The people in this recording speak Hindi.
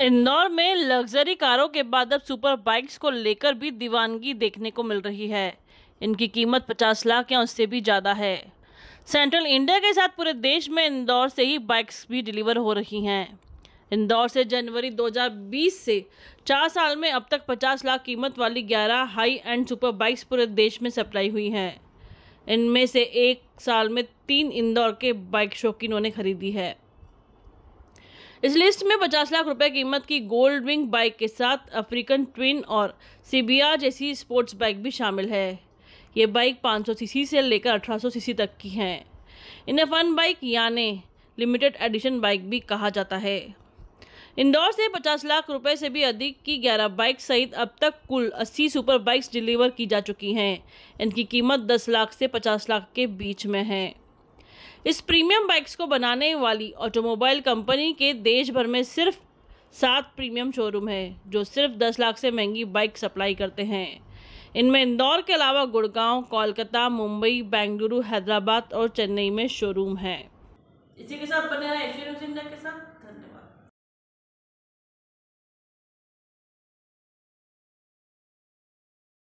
इंदौर में लग्जरी कारों के बाद अब सुपर बाइक्स को लेकर भी दीवानगी देखने को मिल रही है। इनकी कीमत 50 लाख या उससे भी ज़्यादा है। सेंट्रल इंडिया के साथ पूरे देश में इंदौर से ही बाइक्स भी डिलीवर हो रही हैं। इंदौर से जनवरी 2020 से चार साल में अब तक 50 लाख कीमत वाली 11 हाई एंड सुपर बाइक्स पूरे देश में सप्लाई हुई हैं। इनमें से एक साल में तीन इंदौर के बाइक शौकीनों ने खरीदी है। इस लिस्ट में 50 लाख रुपए कीमत की गोल्ड विंग बाइक के साथ अफ्रीकन ट्विन और सीबिया जैसी स्पोर्ट्स बाइक भी शामिल है। ये बाइक 500 सीसी से लेकर 1800 सीसी तक की हैं। इन्हें फन बाइक यानी लिमिटेड एडिशन बाइक भी कहा जाता है। इंदौर से 50 लाख रुपए से भी अधिक की 11 बाइक सहित अब तक कुल 80 सुपर बाइक्स डिलीवर की जा चुकी हैं। इनकी कीमत 10 लाख से 50 लाख के बीच में है। इस प्रीमियम बाइक्स को बनाने वाली ऑटोमोबाइल कंपनी के देश भर में सिर्फ़ सात प्रीमियम शोरूम हैं, जो सिर्फ़ 10 लाख से महँगी बाइक सप्लाई करते हैं। इनमें इंदौर के अलावा गुड़गांव, कोलकाता, मुंबई, बेंगलुरु, हैदराबाद और चेन्नई में शोरूम हैं। इसी के साथ बने रहे के साथ। धन्यवाद।